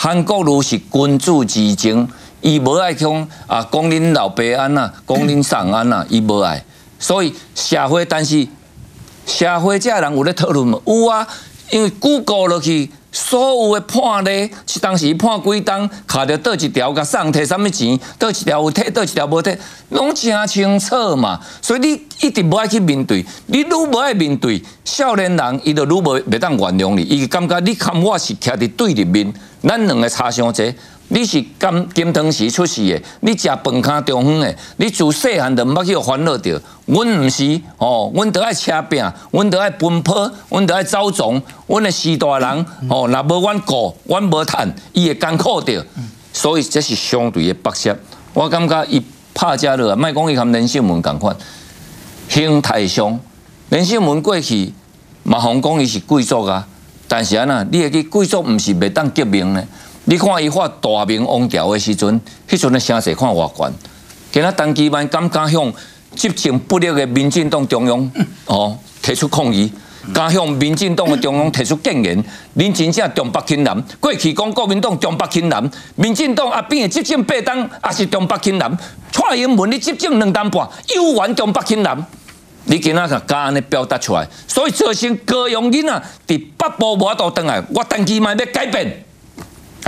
韩国瑜是君主之争，伊无爱讲啊，讲恁老爸安呐，讲恁上安呐，伊无爱。所以社会，但是社会这人有咧讨论无？有啊，因为古过落去。所有的判例是当时判几档，卡着倒一条，甲送摕什物钱，倒一条有摕，倒一条无摕，拢真清楚嘛。所以你一直无爱去面对，你愈无爱面对，少年人伊就愈无袂当原谅你，伊感觉你看我是徛伫对立面，咱两个差伤济。你是金金汤匙出世的，你食饭骹中远的，你自细汉就毋捌去烦恼着。阮毋是哦，阮得爱车拼，阮得爱奔跑，阮得爱走总，阮的时代人哦，若无阮顾，阮无趁，伊会艰苦着。所以这是相对的剥削。我感觉伊拍遮落，莫讲伊含连胜文共款，形态上连胜文过去嘛，红讲伊是贵族啊，但是安那，你会记贵族毋是袂当革命呢？你看伊发大明王朝的时阵，迄阵的声势看偌悬。今仔当基班敢敢向执政不力的民进党中央哦提出抗议，敢向民进党的中央提出建言。恁真正中北轻南，过去讲国民党中北轻南，民进党阿边的执政八党也是中北轻南。蔡英文你执政两担半，又玩中北轻南。你今仔个敢安尼表达出来，所以造成高雄人啊，伫北部无法度倒来，我当基班要改变。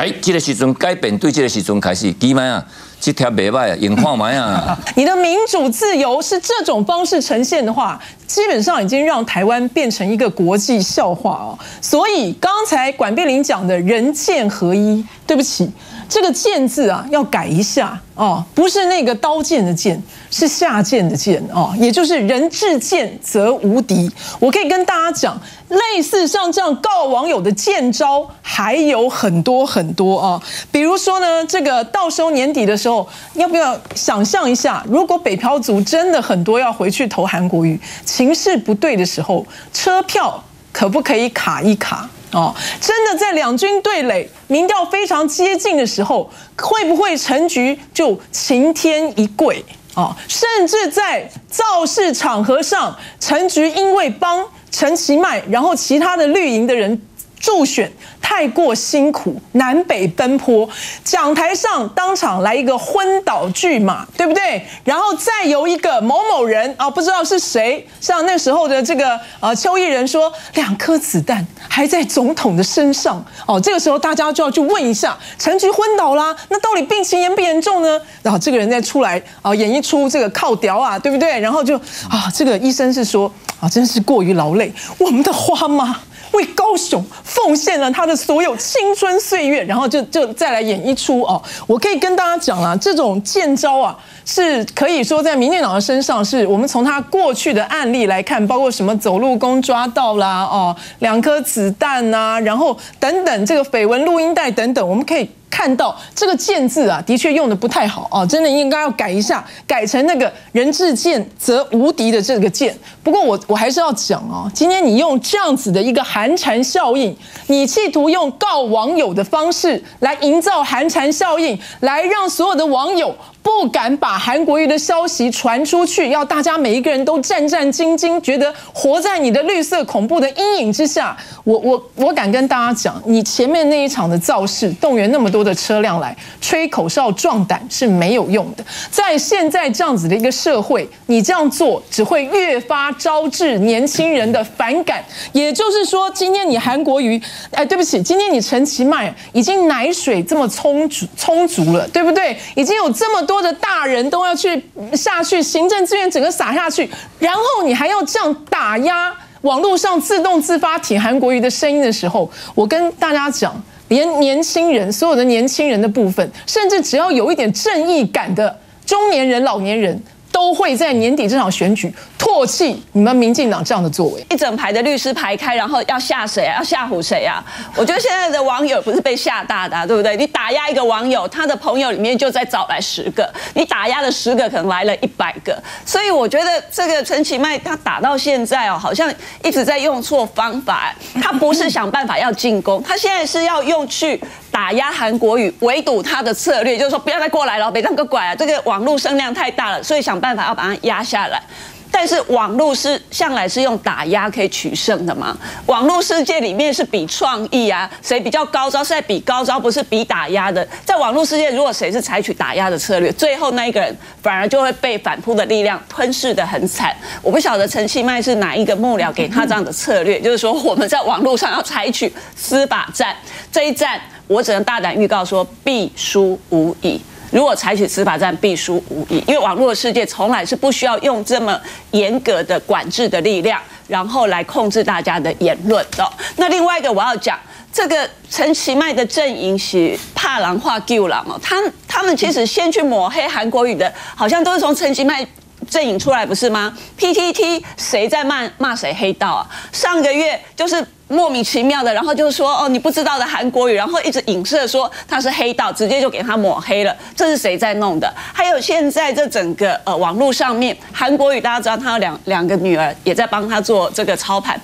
哎，这个时阵改变，对这个时阵开始，基本啊，这条袂歹啊，用看买啊。你的民主自由是这种方式呈现的话，基本上已经让台湾变成一个国际笑话哦。所以刚才管碧玲讲的人剑合一，对不起。这个“剑”字啊，要改一下哦，不是那个刀剑的“剑”，是下贱的“贱”哦，也就是人至贱则无敌。我可以跟大家讲，类似像这样告网友的剑招还有很多很多啊。比如说呢，这个到时候年底的时候，要不要想象一下，如果北漂族真的很多要回去投韩国语，情势不对的时候，车票可不可以卡一卡？哦，真的在两军对垒、民调非常接近的时候，会不会陈局就晴天一跪？哦，甚至在造势场合上，陈局因为帮陈其迈，然后其他的绿营的人助选。太过辛苦，南北奔波，讲台上当场来一个昏倒巨马，对不对？然后再由一个某某人啊，不知道是谁，像那时候的这个呃邱毅人说，两颗子弹还在总统的身上哦。这个时候大家就要去问一下，陈局昏倒啦，那到底病情严不严重呢？然后这个人再出来啊，演一出这个靠屌啊，对不对？然后就啊，这个医生是说啊，真是过于劳累，我们的花妈。为高雄奉献了他的所有青春岁月，然后就就再来演一出哦。我可以跟大家讲啊，这种见招啊，是可以说在民进党的身上，是我们从他过去的案例来看，包括什么走路工抓到啦，哦，两颗子弹呐，然后等等这个绯闻录音带等等，我们可以。看到这个“剑”字啊，的确用的不太好啊，真的应该要改一下，改成那个“人至贱则无敌”的这个“剑”。不过我我还是要讲啊，今天你用这样子的一个寒蝉效应，你企图用告网友的方式来营造寒蝉效应，来让所有的网友。不敢把韩国瑜的消息传出去，要大家每一个人都战战兢兢，觉得活在你的绿色恐怖的阴影之下。我我我敢跟大家讲，你前面那一场的造势，动员那么多的车辆来吹口哨壮胆是没有用的。在现在这样子的一个社会，你这样做只会越发招致年轻人的反感。也就是说，今天你韩国瑜，哎，对不起，今天你陈其迈已经奶水这么充足充足了，对不对？已经有这么。多的大人都要去下去，行政资源整个撒下去，然后你还要这样打压网络上自动自发挺韩国瑜的声音的时候，我跟大家讲，连年轻人，所有的年轻人的部分，甚至只要有一点正义感的中年人、老年人。都会在年底这场选举唾弃你们民进党这样的作为，一整排的律师排开，然后要吓谁啊？要吓唬谁啊？我觉得现在的网友不是被吓大的，对不对？你打压一个网友，他的朋友里面就再找来十个，你打压了十个，可能来了一百个。所以我觉得这个陈其迈他打到现在哦，好像一直在用错方法。他不是想办法要进攻，他现在是要用去打压韩国语，围堵他的策略，就是说不要再过来了，别让个拐啊！这个网络声量太大了，所以想。办法要把它压下来，但是网络是向来是用打压可以取胜的嘛？网络世界里面是比创意啊，谁比较高招是在比高招，不是比打压的。在网络世界，如果谁是采取打压的策略，最后那一个人反而就会被反扑的力量吞噬的很惨。我不晓得陈其迈是哪一个幕僚给他这样的策略，就是说我们在网络上要采取司法战，这一战我只能大胆预告说必输无疑。如果采取司法战，必输无疑，因为网络世界从来是不需要用这么严格的管制的力量，然后来控制大家的言论的。那另外一个我要讲，这个陈其迈的阵营是怕狼化救狼哦，他他们其实先去抹黑韩国语的，好像都是从陈其迈。阵营出来不是吗？PTT 谁在骂骂谁黑道啊？上个月就是莫名其妙的，然后就是说哦你不知道的韩国语，然后一直影射说他是黑道，直接就给他抹黑了。这是谁在弄的？还有现在这整个呃网络上面韩国语，大家知道他有两两个女儿也在帮他做这个操盘。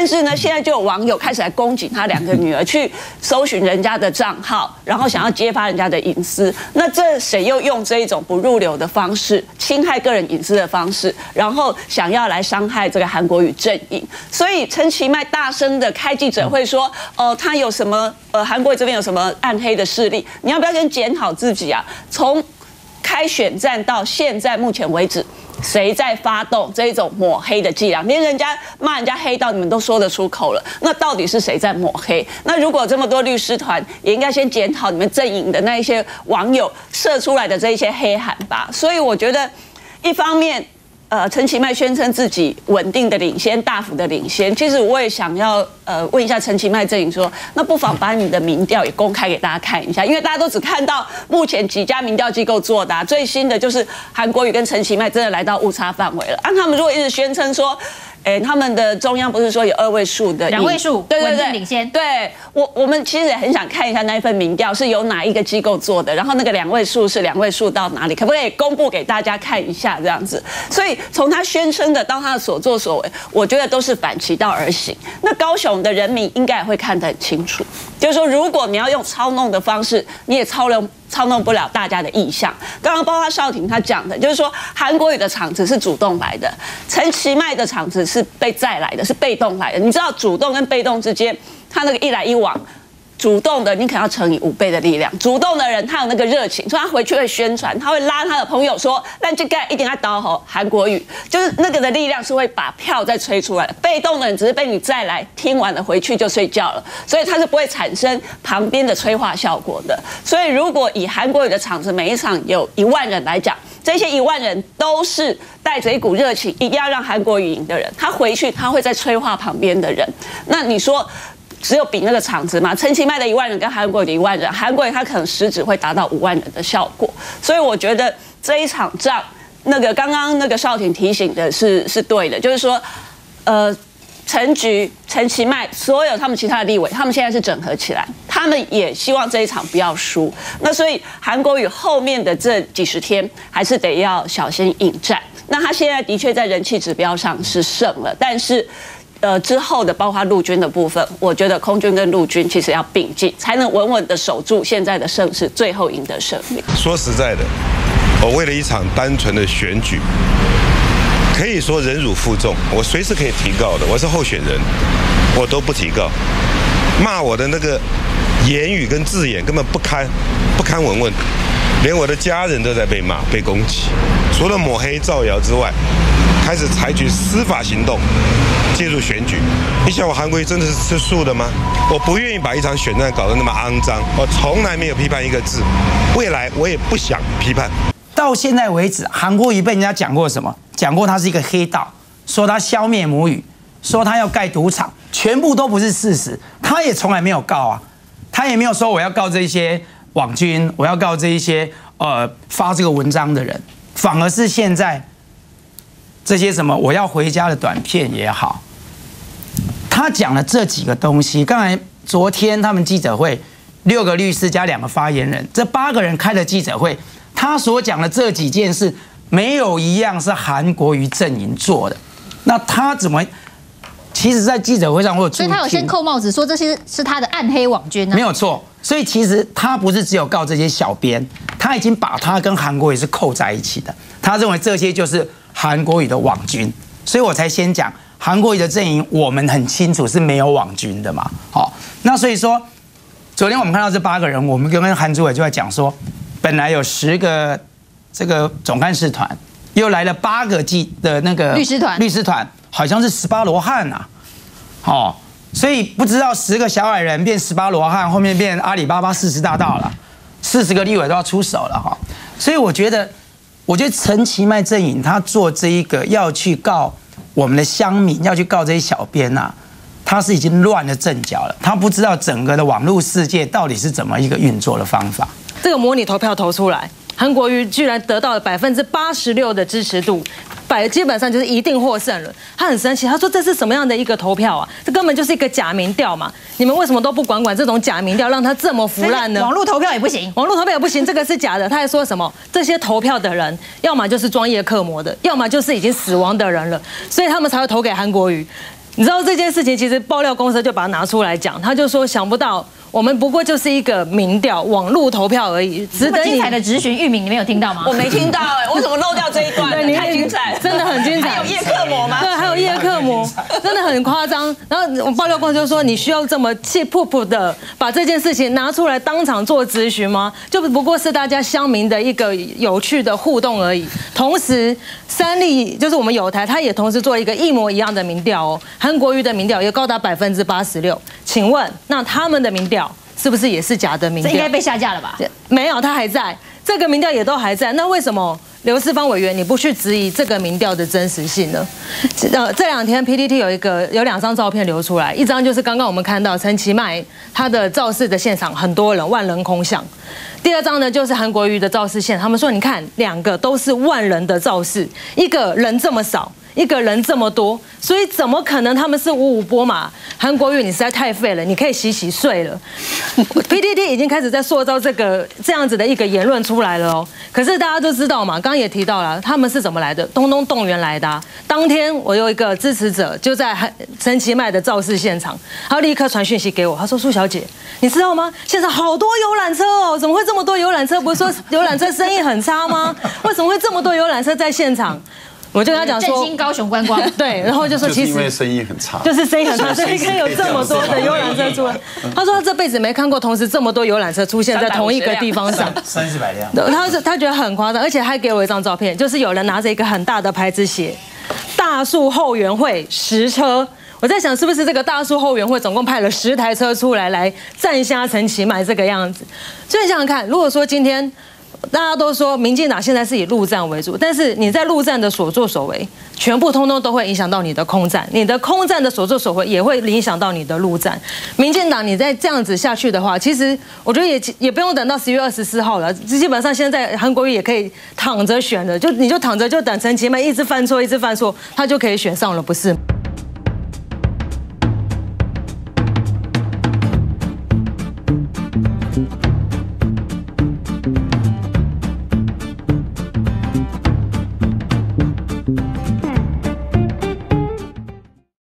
但是呢，现在就有网友开始来攻击他两个女儿，去搜寻人家的账号，然后想要揭发人家的隐私。那这谁又用这一种不入流的方式，侵害个人隐私的方式，然后想要来伤害这个韩国语阵营？所以陈其迈大声的开记者会说：“哦，他有什么？呃，韩国这边有什么暗黑的势力？你要不要先检讨自己啊？从开选战到现在目前为止。”谁在发动这一种抹黑的伎俩？连人家骂人家黑道，你们都说得出口了，那到底是谁在抹黑？那如果这么多律师团，也应该先检讨你们阵营的那一些网友射出来的这一些黑函吧。所以我觉得，一方面。呃，陈其迈宣称自己稳定的领先，大幅的领先。其实我也想要呃问一下陈其迈阵营说，那不妨把你的民调也公开给大家看一下，因为大家都只看到目前几家民调机构做的，最新的就是韩国瑜跟陈其迈真的来到误差范围了。按他们如果一直宣称说。哎，他们的中央不是说有二位数的两位数，对对对，领先。对我，我们其实也很想看一下那一份民调是由哪一个机构做的，然后那个两位数是两位数到哪里，可不可以公布给大家看一下这样子？所以从他宣称的到他的所作所为，我觉得都是反其道而行。那高雄的人民应该也会看得很清楚，就是说，如果你要用操弄的方式，你也操了。操弄不了大家的意向。刚刚包括少廷他讲的，就是说韩国语的场子是主动来的，陈其迈的场子是被载来的，是被动来的。你知道主动跟被动之间，他那个一来一往。主动的，你可能要乘以五倍的力量。主动的人，他有那个热情，所以他回去会宣传，他会拉他的朋友说：“但这个一定要导好韩国语，就是那个的力量是会把票再吹出来。被动的人只是被你再来听完了回去就睡觉了，所以他是不会产生旁边的催化效果的。所以如果以韩国语的场子，每一场有一万人来讲，这些一万人都是带着一股热情，一定要让韩国语赢的人，他回去他会再催化旁边的人。那你说？只有比那个场子嘛，陈其迈的一万人跟韩国的一万人，韩国他可能实质会达到五万人的效果，所以我觉得这一场仗，那个刚刚那个少廷提醒的是是对的，就是说，呃，陈局、陈其迈，所有他们其他的立委，他们现在是整合起来，他们也希望这一场不要输，那所以韩国与后面的这几十天还是得要小心应战，那他现在的确在人气指标上是胜了，但是。呃，之后的包括陆军的部分，我觉得空军跟陆军其实要并进，才能稳稳的守住现在的盛世，最后赢得胜利。说实在的，我为了一场单纯的选举，可以说忍辱负重，我随时可以提告的。我是候选人，我都不提告。骂我的那个言语跟字眼根本不堪，不堪闻问，连我的家人都在被骂、被攻击。除了抹黑、造谣之外，开始采取司法行动。介入选举，你想我韩国瑜真的是吃素的吗？我不愿意把一场选战搞得那么肮脏，我从来没有批判一个字，未来我也不想批判。到现在为止，韩国瑜被人家讲过什么？讲过他是一个黑道，说他消灭母语，说他要盖赌场，全部都不是事实。他也从来没有告啊，他也没有说我要告这些网军，我要告这一些呃发这个文章的人，反而是现在这些什么我要回家的短片也好。他讲了这几个东西。刚才昨天他们记者会，六个律师加两个发言人，这八个人开的记者会，他所讲的这几件事，没有一样是韩国瑜阵营做的。那他怎么？其实，在记者会上，我有所以他有先扣帽子，说这些是他的暗黑网军呢？没有错。所以其实他不是只有告这些小编，他已经把他跟韩国也是扣在一起的。他认为这些就是。韩国瑜的网军，所以我才先讲韩国瑜的阵营，我们很清楚是没有网军的嘛。好，那所以说，昨天我们看到这八个人，我们跟韩主委就在讲说，本来有十个这个总干事团，又来了八个记的那个律师团。律师团好像是十八罗汉呐，哦，所以不知道十个小矮人变十八罗汉，后面变阿里巴巴四十大盗了，四十个立委都要出手了哈，所以我觉得，我觉得陈其迈阵营他做这一个要去告我们的乡民，要去告这些小编呐、他是已经乱了阵脚了，他不知道整个的网络世界到底是怎么一个运作的方法。这个模拟投票投出来，韩国瑜居然得到了百分之八十六的支持度，百基本上就是一定获胜了。他很生气，他说这是什么样的一个投票啊？这根本就是一个假民调嘛！你们为什么都不管管这种假民调，让他这么腐烂呢？网络投票也不行。网络投票也不行，这个是假的。他还说什么？这些投票的人，要么就是专业刻模的，要么就是已经死亡的人了，所以他们才会投给韩国瑜。你知道这件事情，其实爆料公司就把它拿出来讲，他就说想不到我们不过就是一个民调网络投票而已，值得你精彩的质询，玉敏你没有听到吗？我没听到哎，我怎么漏掉这一段太精彩，真的很精彩。还有叶克膜吗？对，还有叶克膜，真的很夸张。然后我爆料公司就说，你需要这么气噗噗的把这件事情拿出来当场做咨询吗？就不过是大家乡民的一个有趣的互动而已。同时，三立就是我们有台，他也同时做一个一模一样的民调哦，韩国瑜的民调也高达百分之八十六。请问，那他们的民调是不是也是假的民调？这应该被下架了吧？没有，他还在，这个民调也都还在。那为什么刘世芳委员你不去质疑这个民调的真实性呢？呃，这两天 PTT 有一个有两张照片流出来，一张就是刚刚我们看到陈其迈他的造势的现场，很多人万人空巷。第二张呢，就是韩国瑜的造势线，他们说你看两个都是万人的造势，一个人这么少。一个人这么多，所以怎么可能他们是五五波嘛？韩国瑜你实在太废了，你可以洗洗睡了。PDD 已经开始在塑造这个这样子的一个言论出来了哦。可是大家都知道嘛，刚刚也提到了，他们是怎么来的？东东动员来的、当天我有一个支持者就在韩陈其迈的造势现场，他立刻传讯息给我，他说：“苏小姐，你知道吗？现在好多游览车哦，怎么会这么多游览车？不是说游览车生意很差吗？为什么会这么多游览车在现场？”我就跟他讲说，振兴高雄观光。对，然后就说其实因为生意很差，就是生意很差，所以可以有这么多的游览车出来。他说他这辈子没看过同时这么多游览车出现在同一个地方上。三四百辆。他是他觉得很夸张，而且还给我一张照片，就是有人拿着一个很大的牌子写“大树后援会十车”。我在想，是不是这个大树后援会总共派了十台车出来来站下陈其买这个样子？所以想想看，如果说今天大家都说民进党现在是以陆战为主，但是你在陆战的所作所为，全部通通都会影响到你的空战，你的空战的所作所为也会影响到你的陆战。民进党你再这样子下去的话，其实我觉得也也不用等到十月二十四号了，基本上现在韩国瑜也可以躺着选了，就你就躺着就等陈其迈一直犯错一直犯错，他就可以选上了，不是